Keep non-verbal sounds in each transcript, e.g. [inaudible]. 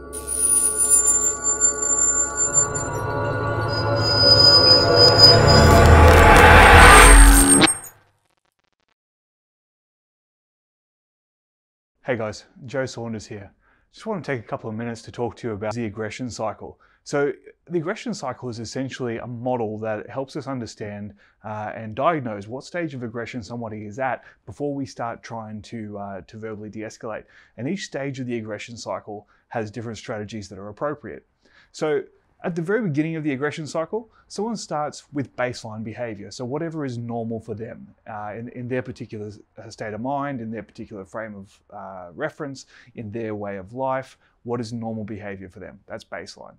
Hey guys, Joe Saunders here. Just want to take a couple of minutes to talk to you about the aggression cycle. So, the aggression cycle is essentially a model that helps us understand uh, and diagnose what stage of aggression somebody is at before we start trying to, uh, to verbally de escalate. And each stage of the aggression cycle has different strategies that are appropriate. So, at the very beginning of the aggression cycle, someone starts with baseline behavior. So, whatever is normal for them uh, in, in their particular uh, state of mind, in their particular frame of uh, reference, in their way of life, what is normal behavior for them? That's baseline.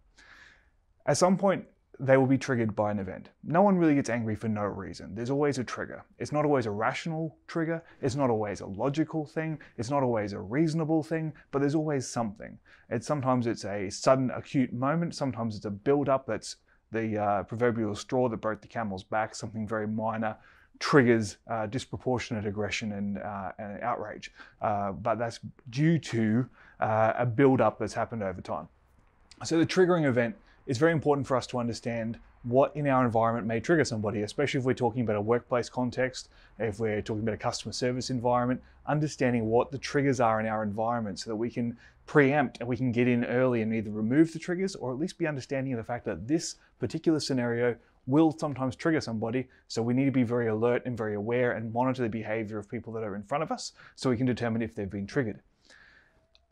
At some point, they will be triggered by an event. No one really gets angry for no reason. There's always a trigger. It's not always a rational trigger. It's not always a logical thing. It's not always a reasonable thing, but there's always something. It's sometimes it's a sudden acute moment. Sometimes it's a build up that's the uh, proverbial straw that broke the camel's back, something very minor triggers uh, disproportionate aggression and, uh, and outrage. Uh, but that's due to uh, a build up that's happened over time. So the triggering event it's very important for us to understand what in our environment may trigger somebody, especially if we're talking about a workplace context, if we're talking about a customer service environment, understanding what the triggers are in our environment so that we can preempt and we can get in early and either remove the triggers or at least be understanding of the fact that this particular scenario will sometimes trigger somebody. So we need to be very alert and very aware and monitor the behavior of people that are in front of us so we can determine if they've been triggered.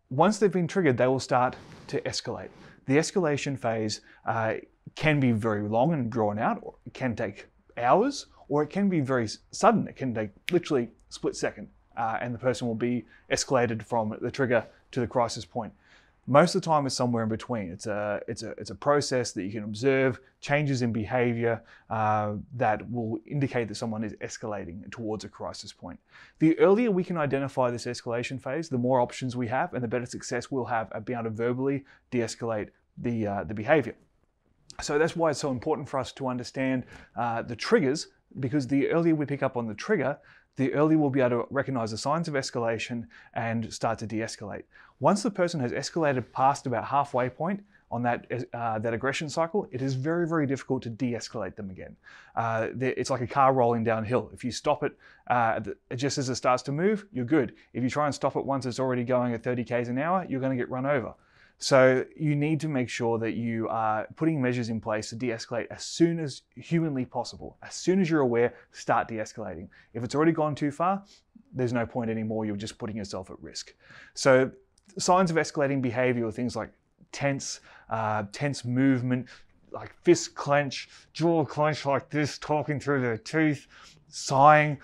Once they've been triggered, they will start to escalate. The escalation phase uh, can be very long and drawn out, or it can take hours, or it can be very sudden. It can take literally split second, uh, and the person will be escalated from the trigger to the crisis point. Most of the time, it's somewhere in between. It's a, it's a, it's a process that you can observe, changes in behavior uh, that will indicate that someone is escalating towards a crisis point. The earlier we can identify this escalation phase, the more options we have and the better success we'll have at being able to verbally de escalate the, uh, the behavior. So that's why it's so important for us to understand uh, the triggers because the earlier we pick up on the trigger, the earlier we'll be able to recognize the signs of escalation and start to de escalate. Once the person has escalated past about halfway point on that, uh, that aggression cycle, it is very, very difficult to de escalate them again. Uh, it's like a car rolling downhill. If you stop it uh, just as it starts to move, you're good. If you try and stop it once it's already going at 30 k's an hour, you're going to get run over. So you need to make sure that you are putting measures in place to de-escalate as soon as humanly possible. As soon as you're aware, start de-escalating. If it's already gone too far, there's no point anymore. You're just putting yourself at risk. So signs of escalating behavior are things like tense, uh, tense movement, like fist clench, jaw clench like this, talking through their teeth, sighing,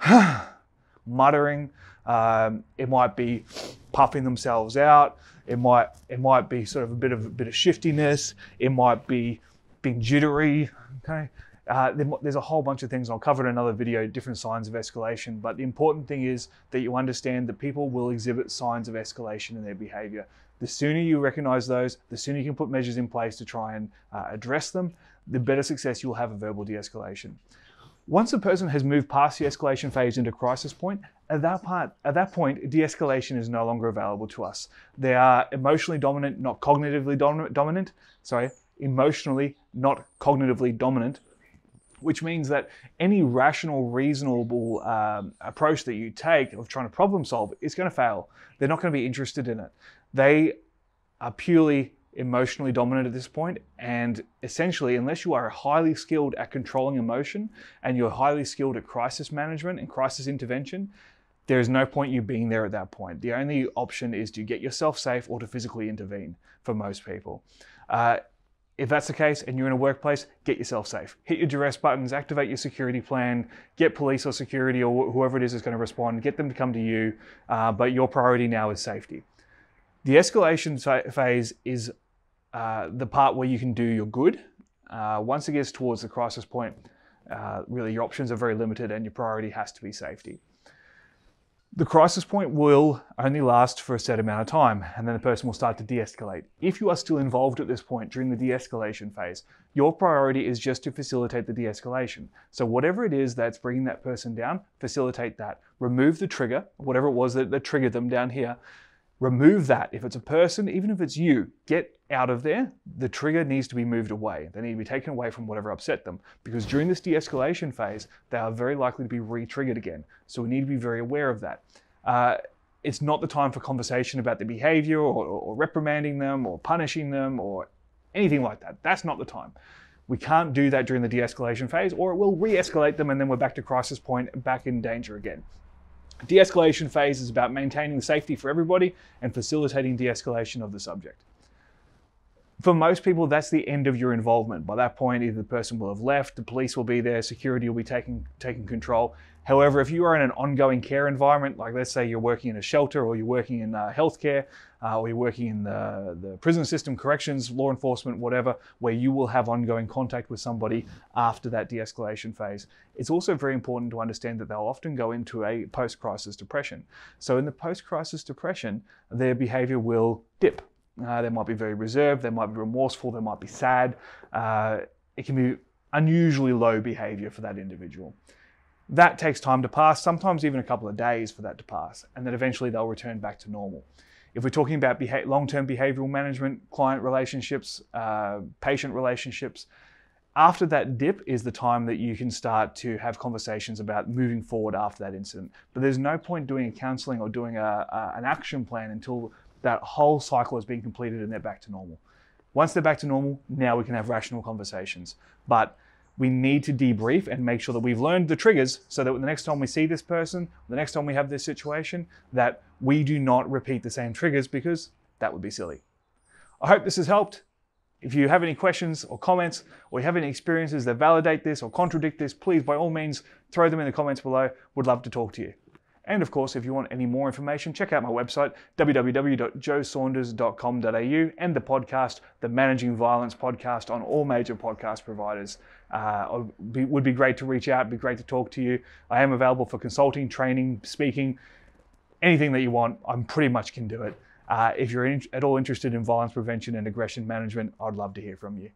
[sighs] muttering. Um, it might be puffing themselves out. It might it might be sort of a bit of a bit of shiftiness. It might be being jittery. Okay. Uh, there's a whole bunch of things. I'll cover in another video, different signs of escalation. But the important thing is that you understand that people will exhibit signs of escalation in their behavior. The sooner you recognize those, the sooner you can put measures in place to try and uh, address them, the better success you'll have a verbal de escalation. Once a person has moved past the escalation phase into crisis point, at that part, at that point, de-escalation is no longer available to us. They are emotionally dominant, not cognitively dominant. dominant sorry, emotionally, not cognitively dominant, which means that any rational, reasonable um, approach that you take of trying to problem solve is going to fail. They're not going to be interested in it. They are purely emotionally dominant at this point and essentially unless you are highly skilled at controlling emotion and you're highly skilled at crisis management and crisis intervention there is no point you being there at that point the only option is to get yourself safe or to physically intervene for most people uh, if that's the case and you're in a workplace, get yourself safe. Hit your duress buttons, activate your security plan, get police or security or whoever it is is going to respond, get them to come to you. Uh, but your priority now is safety. The escalation phase is uh, the part where you can do your good. Uh, once it gets towards the crisis point, uh, really your options are very limited and your priority has to be safety. The crisis point will only last for a set amount of time and then the person will start to de-escalate. If you are still involved at this point during the de-escalation phase, your priority is just to facilitate the de-escalation. So whatever it is that's bringing that person down, facilitate that. Remove the trigger, whatever it was that, that triggered them down here, remove that. If it's a person, even if it's you, get out of there. The trigger needs to be moved away. They need to be taken away from whatever upset them. Because during this de escalation phase, they are very likely to be re triggered again. So we need to be very aware of that. Uh, it's not the time for conversation about the behavior or, or reprimanding them or punishing them or anything like that. That's not the time. We can't do that during the de escalation phase, or it will re escalate them and then we're back to crisis point, back in danger again. De escalation phase is about maintaining safety for everybody and facilitating de escalation of the subject. For most people, that's the end of your involvement. By that point, either the person will have left, the police will be there, security will be taking, taking control. However, if you are in an ongoing care environment, like let's say you're working in a shelter or you're working in uh, healthcare uh, or you're working in the, the prison system, corrections, law enforcement, whatever, where you will have ongoing contact with somebody after that de escalation phase, it's also very important to understand that they'll often go into a post crisis depression. So, in the post crisis depression, their behavior will dip. Uh, they might be very reserved, they might be remorseful, they might be sad. Uh, it can be unusually low behavior for that individual. That takes time to pass, sometimes even a couple of days for that to pass, and then eventually they'll return back to normal. If we're talking about beha- long term behavioral management, client relationships, uh, patient relationships, after that dip is the time that you can start to have conversations about moving forward after that incident. But there's no point doing a counseling or doing a, a, an action plan until that whole cycle has been completed and they're back to normal. Once they're back to normal, now we can have rational conversations. But we need to debrief and make sure that we've learned the triggers so that the next time we see this person, the next time we have this situation, that we do not repeat the same triggers because that would be silly. I hope this has helped. If you have any questions or comments, or you have any experiences that validate this or contradict this, please by all means throw them in the comments below. Would love to talk to you. And of course, if you want any more information, check out my website, www.joesaunders.com.au, and the podcast, the Managing Violence podcast, on all major podcast providers. Uh, would be great to reach out, be great to talk to you. I am available for consulting, training, speaking, anything that you want. I'm pretty much can do it. Uh, if you're in, at all interested in violence prevention and aggression management, I'd love to hear from you.